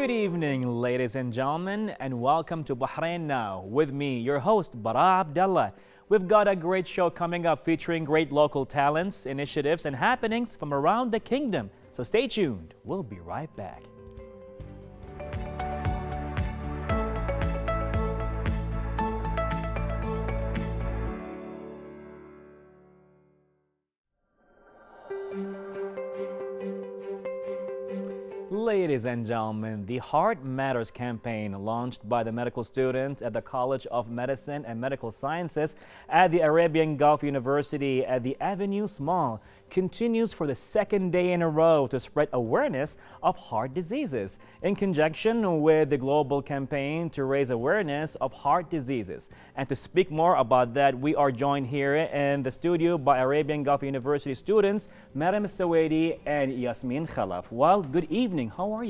Good evening, ladies and gentlemen, and welcome to Bahrain Now with me, your host, Bara Abdulla. We've got a great show coming up featuring great local talents, initiatives, and happenings from around the kingdom. So stay tuned. We'll be right back. Ladies and gentlemen, the Heart Matters campaign launched by the medical students at the College of Medicine and Medical Sciences at the Arabian Gulf University at the Avenues Mall continues for the second day in a row to spread awareness of heart diseases in conjunction with the global campaign to raise awareness of heart diseases. And to speak more about that, we are joined here in the studio by Arabian Gulf University students, Maryam Sawaidi and Yasmin Khalaf. Well, good evening. How are you?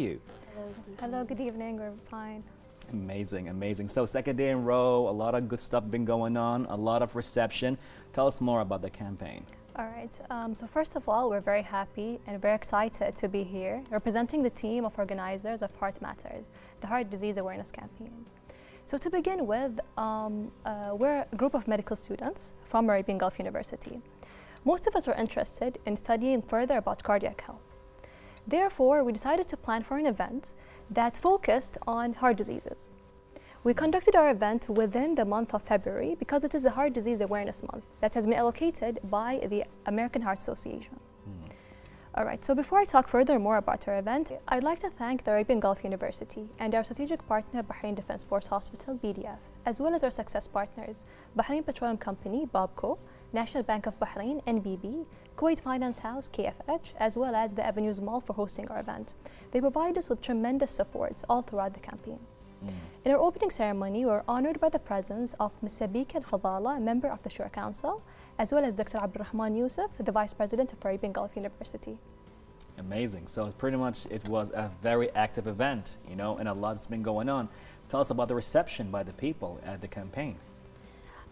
Hello, good evening. We're fine. Amazing, amazing. So second day in row, a lot of good stuff been going on, a lot of reception. Tell us more about the campaign. All right. Um, so first of all, we're very happy and very excited to be here representing the team of organizers of Heart Matters, the Heart Disease Awareness Campaign. So to begin with, um, uh, we're a group of medical students from Arabian Gulf University. Most of us are interested in studying further about cardiac health. Therefore, we decided to plan for an event that focused on heart diseases. We conducted our event within the month of February because it is the Heart Disease Awareness Month that has been allocated by the American Heart Association. Mm. All right, so before I talk further more about our event, I'd like to thank the Arabian Gulf University and our strategic partner, Bahrain Defense Force Hospital, BDF, as well as our success partners, Bahrain Petroleum Company, BAPCO, National Bank of Bahrain, NBB, Kuwait Finance House, KFH, as well as the Avenues Mall for hosting our event. They provide us with tremendous support all throughout the campaign. Mm. In our opening ceremony, we were honored by the presence of Ms. Sabika Al-Fadala, a member of the Shura Council, as well as Dr. Abdurrahman Yusuf, the Vice President of Arabian Gulf University. Amazing. So pretty much it was a very active event, you know, and a lot's been going on. Tell us about the reception by the people at the campaign.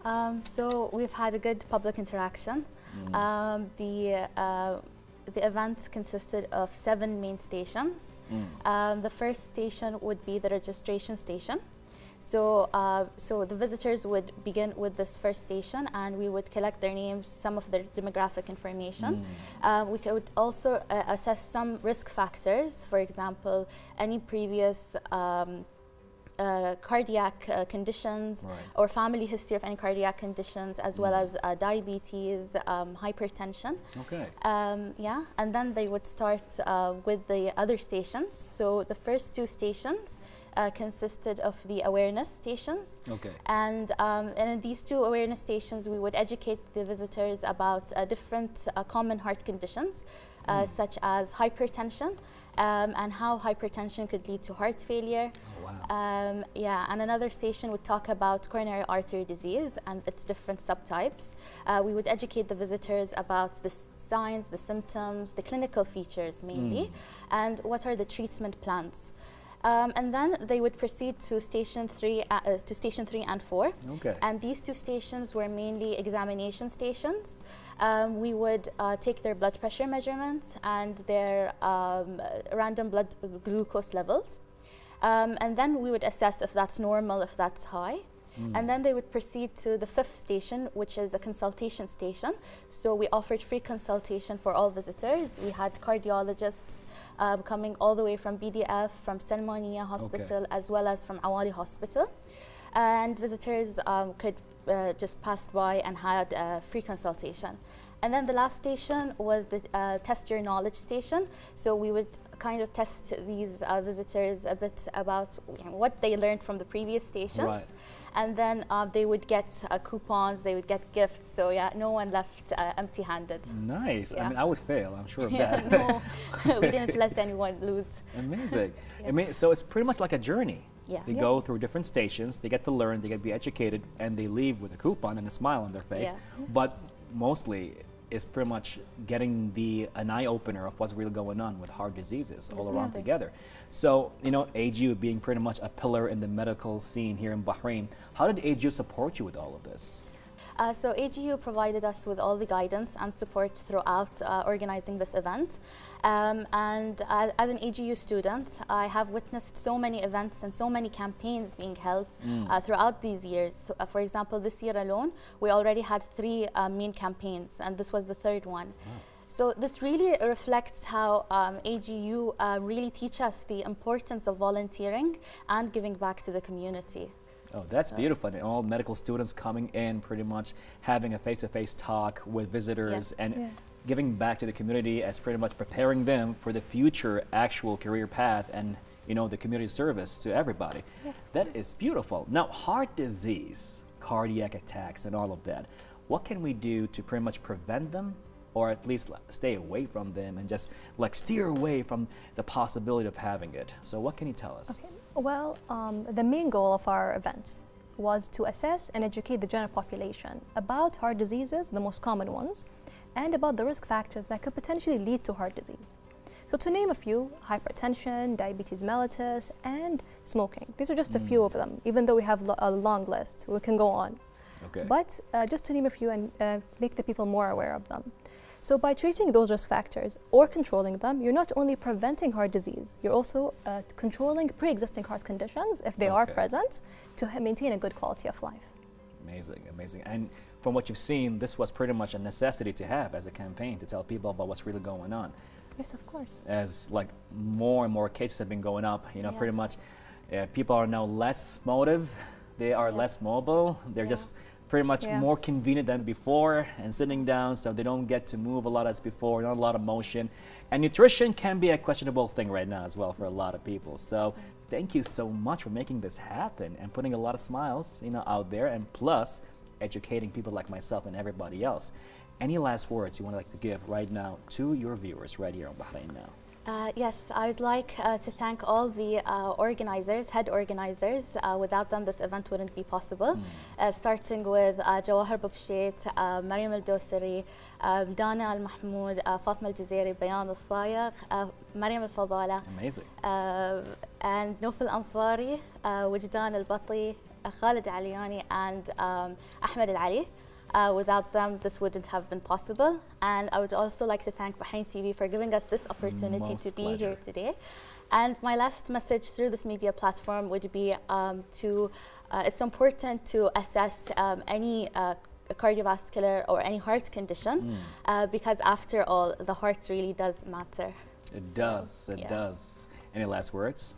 Um, so we've had a good public interaction. Mm. Um, the uh, the event consisted of seven main stations. Mm. Um, the first station would be the registration station. So, uh, so the visitors would begin with this first station, and we would collect their names, some of their demographic information. Mm. Uh, we could also uh, assess some risk factors, for example, any previous um, uh, cardiac uh, conditions right. or family history of any cardiac conditions as mm. well as uh, diabetes, um, hypertension. Okay. Um, yeah, and then they would start uh, with the other stations. So the first two stations uh, consisted of the awareness stations. Okay. And, um, and in these two awareness stations, we would educate the visitors about uh, different common heart conditions, mm. such as hypertension, um, and how hypertension could lead to heart failure. Oh, wow. um, yeah, and another station would talk about coronary artery disease and its different subtypes. Uh, we would educate the visitors about the signs, the symptoms, the clinical features mainly, mm. and what are the treatment plans. Um, and then they would proceed to station three, uh, uh, to station three and four. Okay. And these two stations were mainly examination stations. Um, we would uh, take their blood pressure measurements and their um, random blood glucose levels. Um, and then we would assess if that's normal, if that's high. Mm. And then they would proceed to the fifth station, which is a consultation station. So we offered free consultation for all visitors. We had cardiologists um, coming all the way from BDF, from Salmania Hospital, okay. as well as from Awali Hospital. And visitors um, could uh, just pass by and had a free consultation. And then the last station was the uh, test your knowledge station. So we would kind of test these uh, visitors a bit about what they learned from the previous stations. Right and then uh, they would get uh, coupons, they would get gifts. So yeah, no one left uh, empty-handed. Nice. Yeah. I mean, I would fail. I'm sure of that. no, we didn't let anyone lose. Amazing. yeah. I mean, so it's pretty much like a journey. Yeah. They yeah. go through different stations. They get to learn. They get to be educated, and they leave with a coupon and a smile on their face. Yeah. But mostly, is pretty much getting the an eye opener of what's really going on with heart diseases all around together. So, you know, AGU being pretty much a pillar in the medical scene here in Bahrain, how did AGU support you with all of this? Uh, so AGU provided us with all the guidance and support throughout uh, organizing this event. Um, and uh, as an AGU student, I have witnessed so many events and so many campaigns being held mm. Uh, throughout these years. So, uh, for example, this year alone, we already had three uh, main campaigns, and this was the third one. So this really reflects how um, AGU uh, really teach us the importance of volunteering and giving back to the community. Oh, that's beautiful. And all medical students coming in, pretty much having a face-to-face -face talk with visitors yes. and yes. giving back to the community as pretty much preparing them for the future actual career path and you know the community service to everybody. Yes, that is beautiful. Now, heart disease, cardiac attacks, and all of that. What can we do to pretty much prevent them or at least stay away from them and just like steer away from the possibility of having it. So what can you tell us? Okay. Well, um, the main goal of our event was to assess and educate the general population about heart diseases, the most common ones, and about the risk factors that could potentially lead to heart disease. So to name a few, hypertension, diabetes mellitus, and smoking. These are just mm. a few mm. of them, even though we have lo a long list. We can go on. Okay. But uh, just to name a few and uh, make the people more aware of them. So by treating those risk factors or controlling them, you're not only preventing heart disease, you're also uh, controlling pre-existing heart conditions, if they okay. are present, to maintain a good quality of life. Amazing, amazing. And from what you've seen, this was pretty much a necessity to have as a campaign to tell people about what's really going on. Yes, of course. As like more and more cases have been going up, you know, yeah. pretty much uh, people are now less motive, they are yeah. less mobile, they're yeah. just pretty much yeah. more convenient than before and sitting down so they don't get to move a lot as before, not a lot of motion. And nutrition can be a questionable thing right now as well for a lot of people. So thank you so much for making this happen and putting a lot of smiles you know, out there and plus educating people like myself and everybody else. Any last words you want to like to give right now to your viewers right here on Bahrain Now? Uh, yes, I'd like uh, to thank all the uh, organizers, head organizers. Uh, without them, this event wouldn't be possible. Mm. starting with uh, Jawahar Bubshet, uh, Mariam Al Dosari, Dana Al Mahmoud, Fatma Al Jazairi, Bayan Al Sayagh, Mariam Al Fadala. Amazing. and Nofal Ansari, Wajdan Al Batli, Khalid Aliani, and um, Ahmed Al Ali. Uh, without them, this wouldn't have been possible. And I would also like to thank Bahrain TV for giving us this opportunity Most to be pleasure. here today. And my last message through this media platform would be um, to, uh, it's important to assess um, any uh, cardiovascular or any heart condition mm. because after all, the heart really does matter. It does, it yeah. does. Any last words?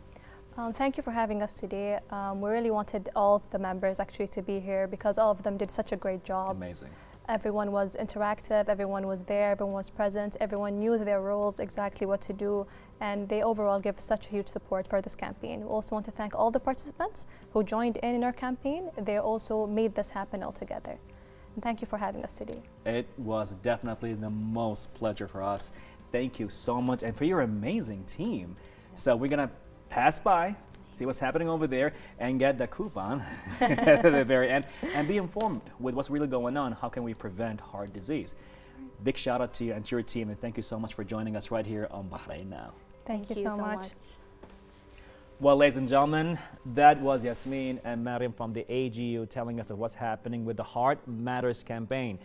Um, thank you for having us today. Um, we really wanted all of the members actually to be here because all of them did such a great job. Amazing. Everyone was interactive, everyone was there, everyone was present, everyone knew their roles, exactly what to do, and they overall give such a huge support for this campaign. We also want to thank all the participants who joined in in our campaign. They also made this happen all together. And thank you for having us today. It was definitely the most pleasure for us. Thank you so much, and for your amazing team. So we're gonna pass by, see what's happening over there, and get the coupon at the very end, and be informed with what's really going on. How can we prevent heart disease? Big shout out to you and to your team, and thank you so much for joining us right here on Bahrain Now. Thank, thank you, so, so much. much. Well, ladies and gentlemen, that was Yasmin and Mariam from the AGU telling us of what's happening with the Heart Matters campaign.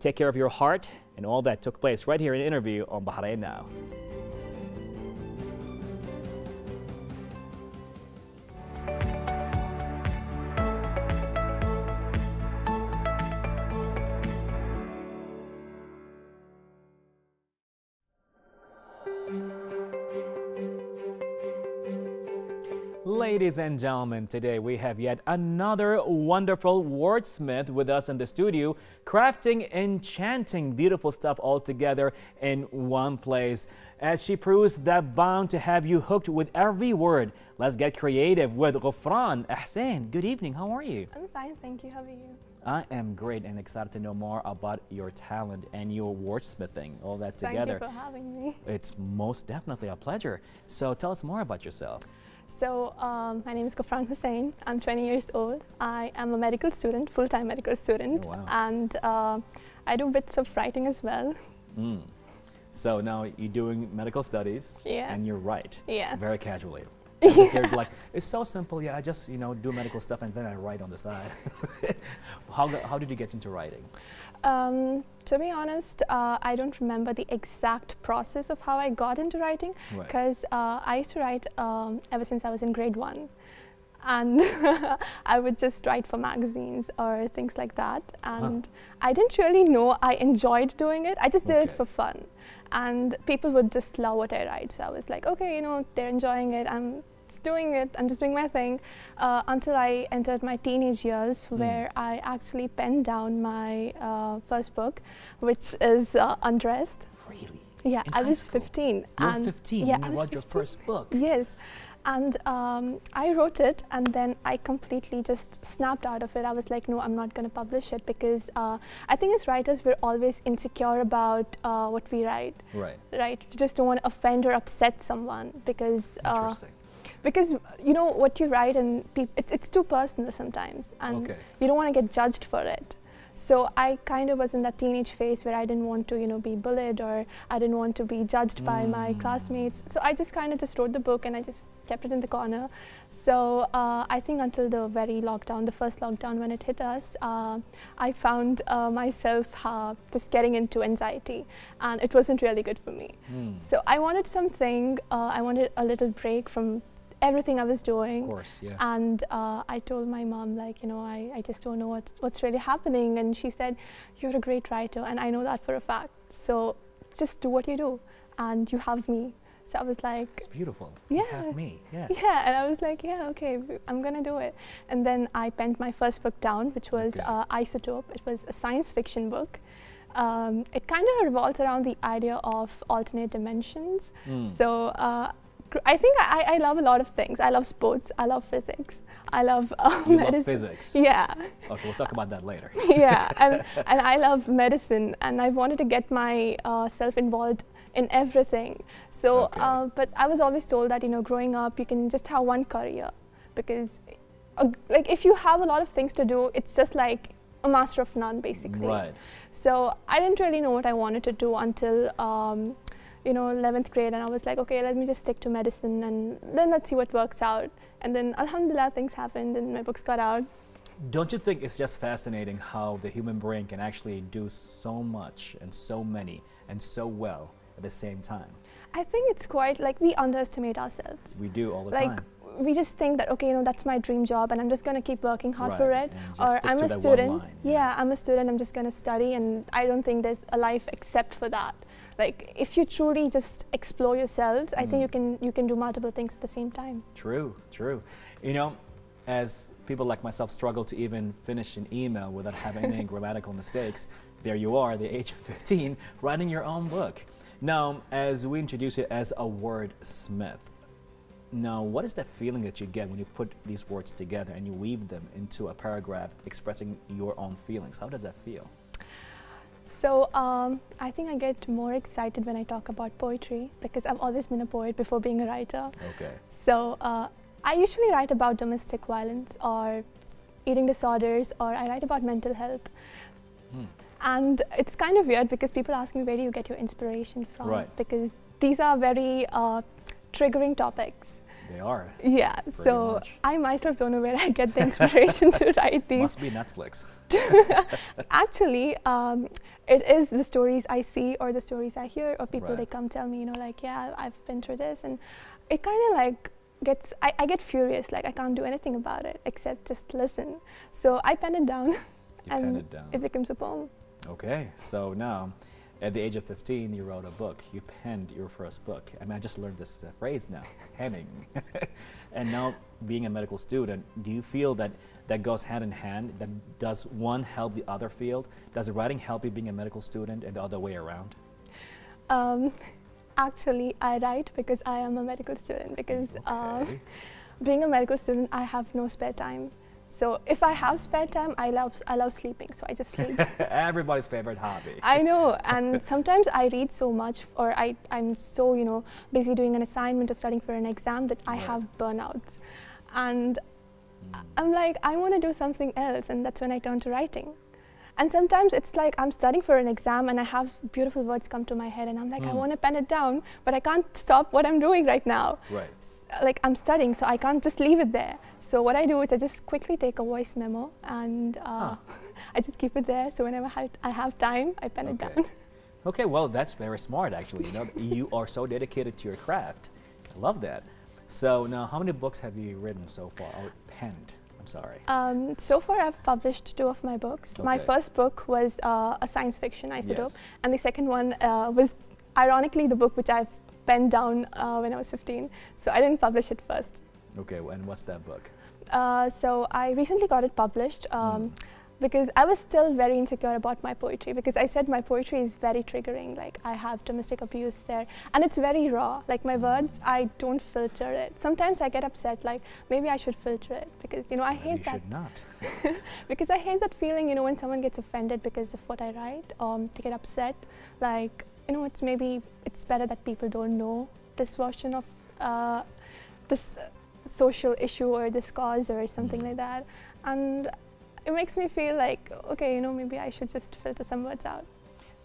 Take care of your heart and all that took place right here in an interview on Bahrain Now. Ladies and gentlemen, today we have yet another wonderful wordsmith with us in the studio, crafting enchanting, beautiful stuff all together in one place. As she proves that bound to have you hooked with every word, let's get creative with Ghufran Ahsan. Good evening, how are you? I'm fine, thank you. How are you? I am great and excited to know more about your talent and your wordsmithing, all that together. Thank you for having me. It's most definitely a pleasure. So tell us more about yourself. So um, my name is Ghufran Hussain. I'm 20 years old. I am a medical student, full-time medical student, oh, wow. and uh, I do bits of writing as well. Mm. So now you're doing medical studies, yeah. and you're write yeah. very casually. They're like, it's so simple. Yeah, I just you know do medical stuff and then I write on the side. how how did you get into writing? Um, to be honest, uh, I don't remember the exact process of how I got into writing because right. uh, I used to write um, ever since I was in grade one. And I would just write for magazines or things like that. And huh. I didn't really know I enjoyed doing it. I just did it for fun. And people would just love what I write. So I was like, okay, you know, they're enjoying it. I'm doing it. I'm just doing my thing uh, until I entered my teenage years, mm. where I actually penned down my uh, first book, which is uh, Undressed. Really? Yeah, In I was school? 15. You and 15. Yeah, I was wrote your first book. Yes. And um, I wrote it, and then I completely just snapped out of it. I was like, no, I'm not going to publish it because uh, I think as writers, we're always insecure about uh, what we write. Right. Right. You just don't want to offend or upset someone because. Uh, Interesting because you know what you write and it's, it's too personal sometimes and okay. you don't want to get judged for it so I kind of was in that teenage phase where I didn't want to, you know, be bullied or I didn't want to be judged mm. by my mm. classmates. So I just kind of just wrote the book and I just kept it in the corner. So uh, I think until the very lockdown, the first lockdown when it hit us, uh, I found uh, myself uh, just getting into anxiety, and it wasn't really good for me. Mm. So I wanted something. Uh, I wanted a little break from everything I was doing. Of course, yeah. And uh, I told my mom, like, you know, I, I just don't know what's, what's really happening. And she said, You're a great writer, and I know that for a fact. So just do what you do, and you have me. So I was like, It's beautiful. Yeah. You have me. Yeah. Yeah. And I was like, Yeah, okay, I'm going to do it. And then I penned my first book down, which was okay. uh, Isotope. It was a science fiction book. Um, it kind of revolved around the idea of alternate dimensions. Mm. So uh, I think I, I love a lot of things. I love sports. I love physics. I love uh, you medicine. Love physics. Yeah. Okay, we'll talk about that later. yeah, and, and I love medicine, and I wanted to get myself uh, involved in everything. So, okay. uh, but I was always told that you know, growing up, you can just have one career, because, uh, like, if you have a lot of things to do, it's just like a master of none, basically. Right. So I didn't really know what I wanted to do until. Um, you know 11th grade and i was like okay let me just stick to medicine and then let's see what works out. And then alhamdulillah things happened and my books got out. Don't you think it's just fascinating how the human brain can actually do so much and so many and so well at the same time? I think it's quite like we underestimate ourselves. We do all the like, time. we just think that okay you know that's my dream job and i'm just going to keep working hard right. for it. or i'm a student. yeah. yeah i'm a student i'm just going to study and i don't think there's a life except for that like if you truly just explore yourselves mm. i think you mm. can you can do multiple things at the same time true true you know as people like myself struggle to even finish an email without having any grammatical mistakes there you are the age of 15 writing your own book now as we introduce you as a wordsmith now what is that feeling that you get when you put these words together and you weave them into a paragraph expressing your own feelings how does that feel so um, I think I get more excited when I talk about poetry because I've always been a poet before being a writer. Okay. So uh, I usually write about domestic violence or eating disorders or I write about mental health. Hmm. And it's kind of weird because people ask me where do you get your inspiration from? Right. Because these are very uh, triggering topics. They are. Yeah. So much. I myself don't know where I get the inspiration to write these. Must be Netflix. Actually, um, it is the stories I see or the stories I hear or people right. they come tell me, you know, like, yeah, I've been through this, and it kind of like gets I, I get furious like I can't do anything about it except just listen. So I pen it down, and it, down. it becomes a poem. Okay, so now at the age of 15, you wrote a book. You penned your first book. I mean, I just learned this uh, phrase now, penning. and now, being a medical student, do you feel that that goes hand in hand? That does one help the other field? Does writing help you being a medical student and the other way around? Um, actually, I write because I am a medical student. Because okay. um, being a medical student, I have no spare time. So if I have spare time, I love I love sleeping, so I just sleep. Everybody's favorite hobby. I know, and sometimes I read so much, or I I'm so you know busy doing an assignment or studying for an exam that I right. have burnouts, and. I'm like I want to do something else, and that's when I turn to writing. And sometimes it's like I'm studying for an exam and I have beautiful words come to my head, and I'm like mm. I want to pen it down, but I can't stop what I'm doing right now. Right like I'm studying, so I can't just leave it there. So what I do is I just quickly take a voice memo and uh, huh. I just keep it there. So whenever I have time, I pen okay. it down. okay, well that's very smart actually. You know, you are so dedicated to your craft. I love that. So now, how many books have you written so far or penned? I'm sorry. Um, so far, I've published two of my books. Okay. My first book was uh, a science fiction isotope, yes. and the second one uh, was ironically the book which I've penned down uh, when I was 15. So I didn't publish it first. Okay, and what's that book? Uh, so I recently got it published. Um, mm because I was still very insecure about my poetry because I said my poetry is very triggering. Like I have domestic abuse there, and it's very raw. Like my words, I don't filter it. Sometimes I get upset. Like maybe I should filter it because you know I hate you that. should not. because I hate that feeling. You know when someone gets offended because of what I write, um, they get upset. Like you know it's maybe it's better that people don't know this version of uh, this. Uh, social issue or this cause or something mm. like that and it makes me feel like, okay, you know, maybe I should just filter some words out.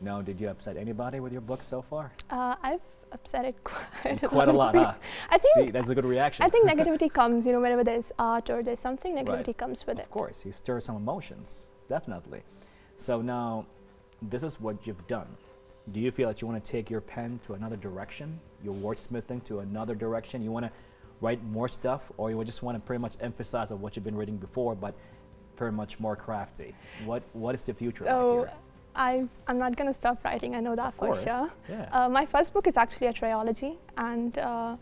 No, did you upset anybody with your book so far? Uh, I've upset it quite, quite a lot. Huh? I think See, that's a good reaction. I think negativity comes, you know, whenever there's art or there's something, negativity right. comes with of it. Of course, you stir some emotions, definitely. So now, this is what you've done. Do you feel that you want to take your pen to another direction, your wordsmithing to another direction? You want to write more stuff, or you just want to pretty much emphasize on what you've been reading before, but very much more crafty. What What is the future so like here? I, I'm not going to stop writing, I know that of for course. sure. Yeah. Uh, my first book is actually a trilogy, and uh,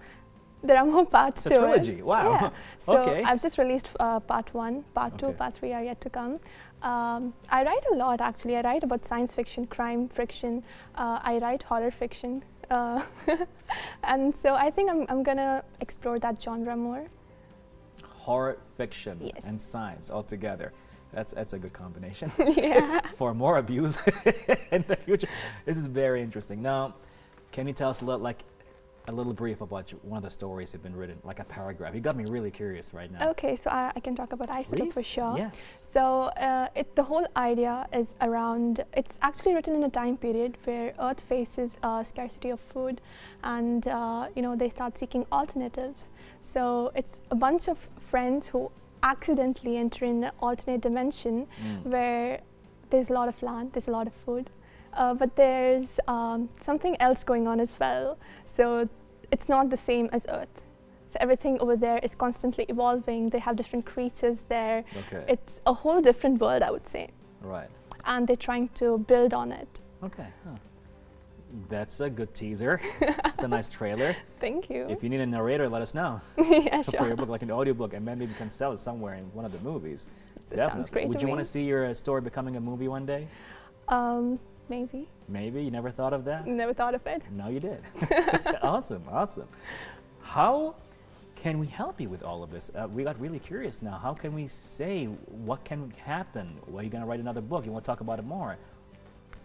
there are more parts it's to a trilogy. it. Wow. Yeah. So okay. I've just released uh, part one, part okay. two, part three are yet to come. Um, I write a lot actually. I write about science fiction, crime fiction. Uh, I write horror fiction. Uh, and so I think I'm, I'm going to explore that genre more horror fiction yes. and science all together. That's that's a good combination. yeah. For more abuse in the future. This is very interesting. Now, can you tell us a little like a little brief about one of the stories you've been written, like a paragraph. You got me really curious right now. Okay, so I, I can talk about isotope for sure. Yes. So uh, it, the whole idea is around, it's actually written in a time period where Earth faces a scarcity of food and, uh, you know, they start seeking alternatives. So it's a bunch of friends who accidentally enter in an alternate dimension mm. where there's a lot of land, there's a lot of food, uh, but there's um, something else going on as well. So it's not the same as Earth. So everything over there is constantly evolving. They have different creatures there. Okay. It's a whole different world, I would say. Right. And they're trying to build on it. Okay. Huh. That's a good teaser. it's a nice trailer. Thank you. If you need a narrator, let us know. yeah, sure. For your book, like an audiobook, and maybe we can sell it somewhere in one of the movies. That Definitely. sounds great. Would you want to see your uh, story becoming a movie one day? Um, Maybe. Maybe? You never thought of that? Never thought of it. No, you did. awesome, awesome. How can we help you with all of this? Uh, we got really curious now. How can we say what can happen? Well, you're going to write another book. You want to talk about it more?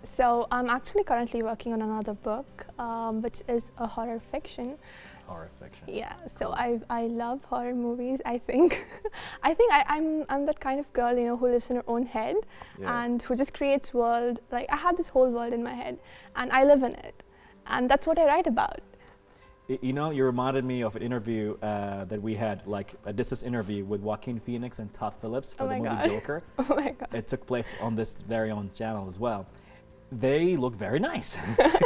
So I'm actually currently working on another book, um, which is a horror fiction. Horror fiction. Yeah. So I I love horror movies. I think, I think I, am I'm, I'm that kind of girl, you know, who lives in her own head, yeah. and who just creates world. Like I have this whole world in my head, and I live in it, and that's what I write about. You know, you reminded me of an interview uh, that we had, like a distance interview with Joaquin Phoenix and Todd Phillips for oh the movie God. Joker. oh my God. It took place on this very own channel as well they look very nice.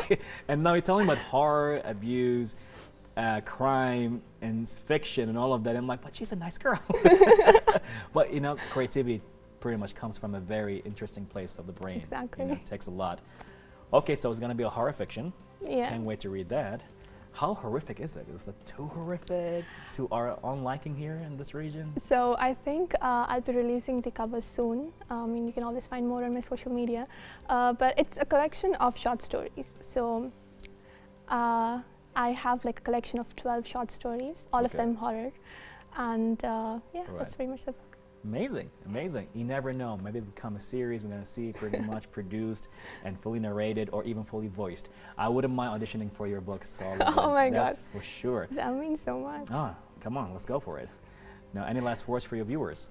and now you're telling about horror, abuse, uh, crime, and fiction, and all of that. I'm like, but she's a nice girl. but you know, creativity pretty much comes from a very interesting place of the brain. Exactly. You know, it takes a lot. Okay, so it's gonna be a horror fiction. Yeah. Can't wait to read that. How horrific is it? Is it too horrific to our own liking here in this region? So I think uh, I'll be releasing the cover soon. I mean, you can always find more on my social media. Uh, but it's a collection of short stories. So uh, I have like a collection of 12 short stories, all okay. of them horror. And uh, yeah, right. that's pretty much the book. Amazing, amazing. You never know. Maybe it'll become a series. We're going to see it pretty much produced and fully narrated or even fully voiced. I wouldn't mind auditioning for your books. oh my That's God. for sure. That means so much. Ah, come on, let's go for it. Now, any last words for your viewers?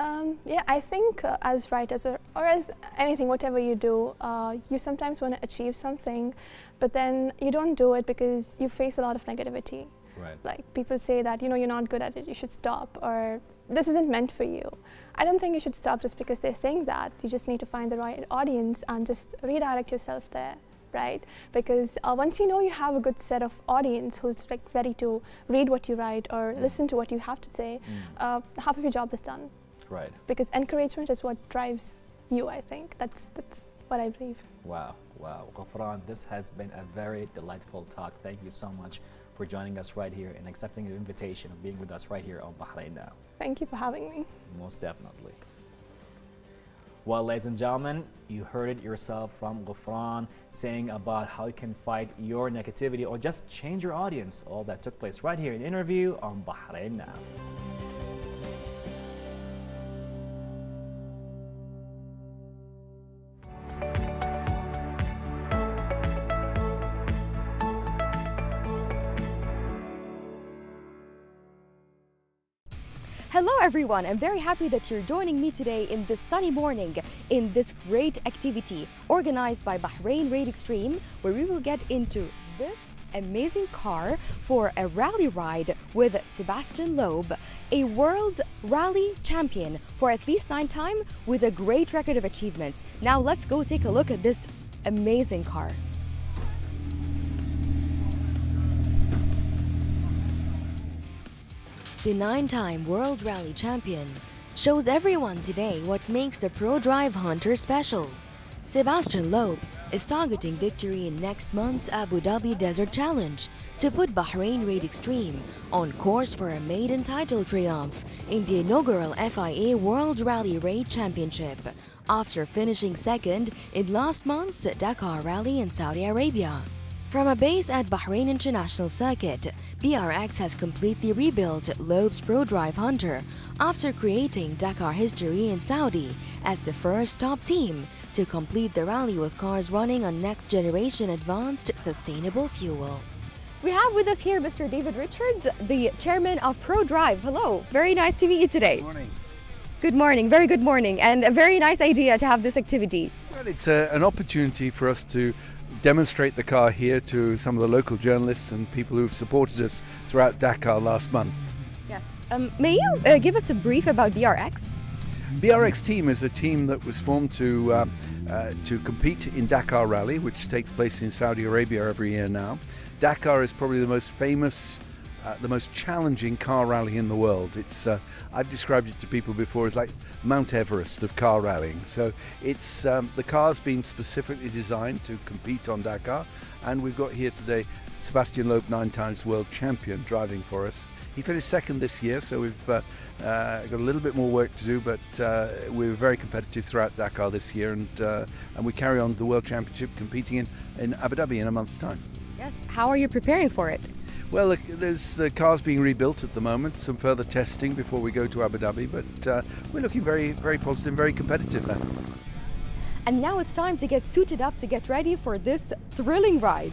Um, yeah, I think uh, as writers or, or, as anything, whatever you do, uh, you sometimes want to achieve something, but then you don't do it because you face a lot of negativity. Right. Like people say that, you know, you're not good at it, you should stop, or this isn't meant for you. I don't think you should stop just because they're saying that. You just need to find the right audience and just redirect yourself there right? Because uh, once you know you have a good set of audience who's like ready to read what you write or mm. listen to what you have to say, mm. uh, half of your job is done. Right. Because encouragement is what drives you. I think that's that's what I believe. Wow, wow, Ghufran, this has been a very delightful talk. Thank you so much for joining us right here and accepting the invitation of being with us right here on Bahrain Now. Thank you for having me. Most definitely. Well, ladies and gentlemen, you heard it yourself from Ghufran saying about how you can fight your negativity or just change your audience. All that took place right here in interview on Bahrain Now. Everyone, I'm very happy that you're joining me today in this sunny morning in this great activity organized by Bahrain Raid Extreme where we will get into this amazing car for a rally ride with Sebastian Loeb, a world rally champion for at least nine times with a great record of achievements. Now let's go take a look at this amazing car. The nine-time World Rally Champion shows everyone today what makes the Pro Drive Hunter special. Sebastian Loeb is targeting victory in next month's Abu Dhabi Desert Challenge to put Bahrain Raid Extreme on course for a maiden title triumph in the inaugural FIA World Rally Raid Championship after finishing second in last month's Dakar Rally in Saudi Arabia. From a base at Bahrain International Circuit, BRX has completely rebuilt Loeb's ProDrive Hunter after creating Dakar history in Saudi as the first top team to complete the rally with cars running on next generation advanced sustainable fuel. We have with us here Mr. David Richards, the chairman of ProDrive. Hello, very nice to meet you today. Good morning. Good morning, very good morning, and a very nice idea to have this activity. Well, it's a, an opportunity for us to demonstrate the car here to some of the local journalists and people who've supported us throughout Dakar last month. Yes. Um, may you uh, give us a brief about BRX? BRX team is a team that was formed to uh, uh, to compete in Dakar Rally, which takes place in Saudi Arabia every year now. Dakar is probably the most famous uh, the most challenging car rally in the world. It's uh, I've described it to people before as like Mount Everest of car rallying. So it's um, the car's been specifically designed to compete on Dakar, and we've got here today Sebastian Loeb, nine times world champion, driving for us. He finished second this year, so we've uh, uh, got a little bit more work to do, but uh, we're very competitive throughout Dakar this year, and uh, and we carry on the World Championship competing in, in Abu Dhabi in a month's time. Yes. How are you preparing for it? Well, there's uh, cars being rebuilt at the moment. Some further testing before we go to Abu Dhabi, but uh, we're looking very, very positive, very competitive there. And now it's time to get suited up to get ready for this thrilling ride.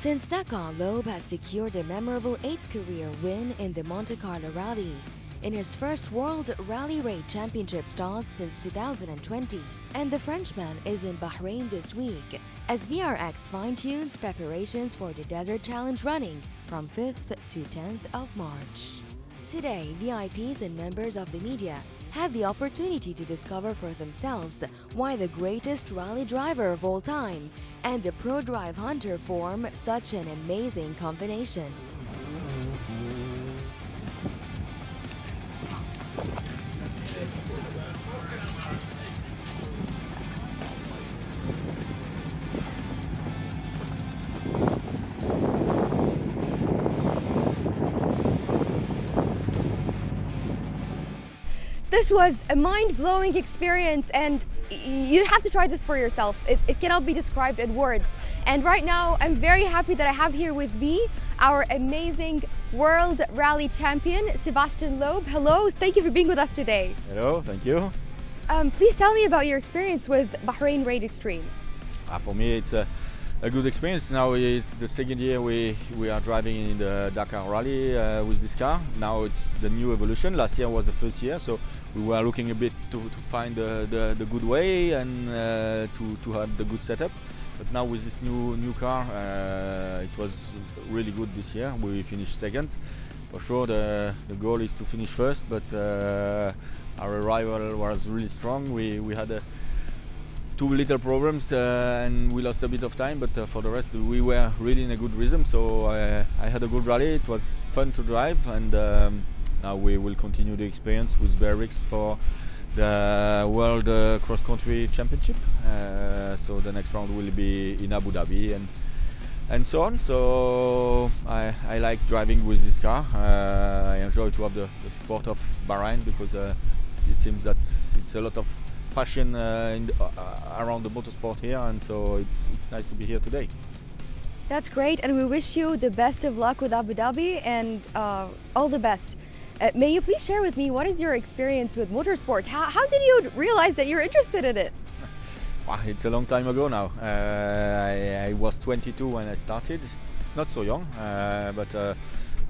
Since Dakar, Loeb has secured a memorable eighth career win in the Monte Carlo Rally in his first World Rally Raid Championship start since 2020. And the Frenchman is in Bahrain this week as BRX fine-tunes preparations for the Desert Challenge running from 5th to 10th of March. Today, VIPs and members of the media had the opportunity to discover for themselves why the greatest rally driver of all time and the Pro Drive Hunter form such an amazing combination. This was a mind-blowing experience and you have to try this for yourself. It, it cannot be described in words. And right now, I'm very happy that I have here with me our amazing World Rally Champion, Sebastian Loeb. Hello, thank you for being with us today. Hello, thank you. Um, please tell me about your experience with Bahrain Raid Extreme. Uh, for me, it's a, a, good experience. Now it's the second year we, we are driving in the Dakar Rally uh, with this car. Now it's the new evolution. Last year was the first year, so we were looking a bit to, to find the, the, the, good way and uh, to, to have the good setup. But now with this new new car, uh, it was really good this year. We finished second. For sure, the, the goal is to finish first, but uh, our arrival was really strong. We, we had a, two little problems uh, and we lost a bit of time but uh, for the rest we were really in a good rhythm so uh, I had a good rally it was fun to drive and um, now we will continue the experience with BRX for the World uh, Cross Country Championship. Uh, so the next round will be in Abu Dhabi and and so on. So I, I like driving with this car. Uh, I enjoy to have the, the, support of Bahrain because it seems that it's a lot of passion uh, the, uh, around the motorsport here, and so it's it's nice to be here today. That's great, and we wish you the best of luck with Abu Dhabi and all the best. Uh, may you please share with me what is your experience with motorsport? How, how did you realize that you're interested in it? Well, it's a long time ago now. Uh, I, I, was 22 when I started. It's not so young, uh, but uh,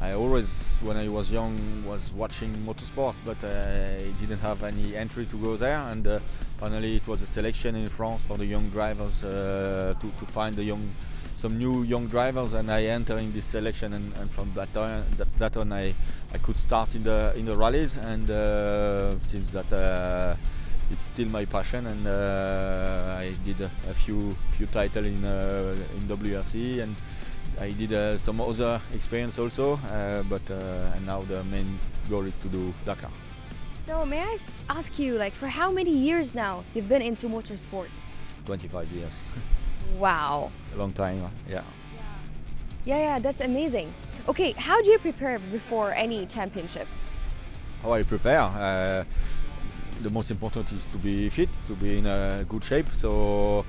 I always, when I was young, was watching motorsport, but uh, I didn't have any entry to go there. And uh, finally, it was a selection in France for the young drivers to, to find the young some new young drivers. And I enter in this selection and, and from that time that, that on I, I could start in the in the rallies. And uh, since that uh, it's still my passion. And uh, I did a, a, few few titles in uh, in WRC and I did uh, some other experience also uh, but and now the main goal is to do Dakar. So may I ask you like for how many years now you've been into motorsport? 25 years. Wow. It's a long time, yeah. Yeah, yeah, that's amazing. Okay, how do you prepare before any championship? How I prepare? Uh, the most important is to be fit, to be in a good shape. So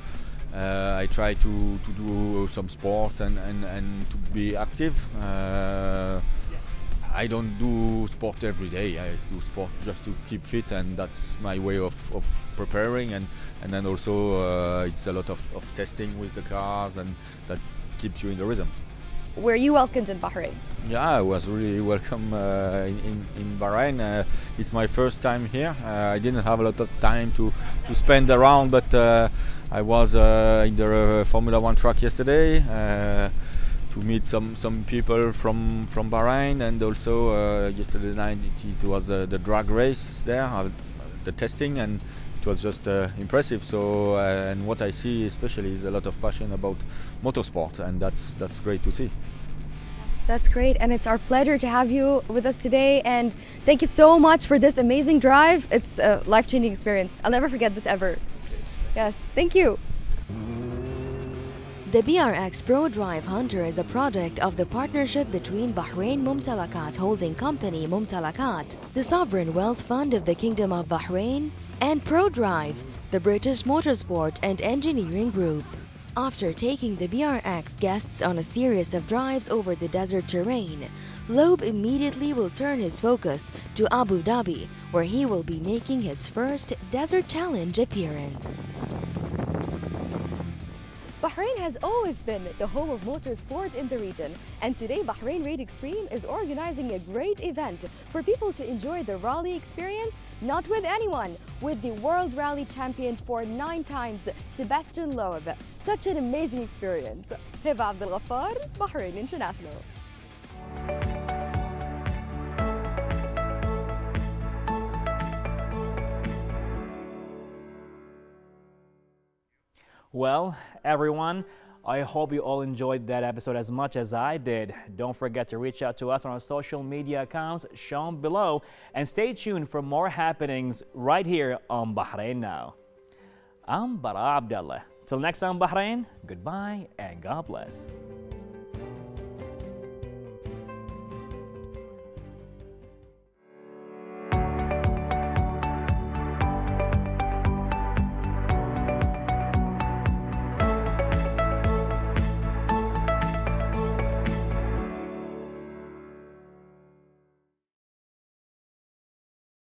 uh, I try to, to do some sports and, and, and to be active. Uh, I don't do sport every day. I do sport just to keep fit, and that's my way of, of preparing. And, and then also uh, it's a lot of, of testing with the cars, and that keeps you in the rhythm. Were you welcomed in Bahrain? Yeah, I was really welcome uh, in, in Bahrain. Uh, it's my first time here. Uh, I didn't have a lot of time to, to spend around, but uh, I was uh, in the Formula One track yesterday to meet some some people from from Bahrain and also uh, yesterday night it, was uh, the drag race there uh, the testing and it was just uh, impressive. So uh, and what I see especially is a lot of passion about motorsport and that's that's great to see. That's great and it's our pleasure to have you with us today and thank you so much for this amazing drive. It's a life-changing experience. I'll never forget this ever yes thank you the BRX Pro Drive Hunter is a product of the partnership between Bahrain Mumtalakat Holding Company Mumtalakat, the sovereign wealth fund of the Kingdom of Bahrain, and ProDrive, the British motorsport and engineering group. After taking the BRX guests on a series of drives over the desert terrain, Loeb immediately will turn his focus to Abu Dhabi, where he will be making his first Desert Challenge appearance. Bahrain has always been the home of motorsport in the region, and today Bahrain Raid Extreme is organizing a great event for people to enjoy the rally experience, not with anyone, with the World Rally Champion for nine times, Sebastian Loeb. Such an amazing experience. Hiba Abdel Ghaffar, Bahrain International. Well, everyone, I hope you all enjoyed that episode as much as I did. Don't forget to reach out to us on our social media accounts shown below and stay tuned for more happenings right here on Bahrain Now. I'm Bara Abdulla. Till next time, Bahrain, goodbye and God bless.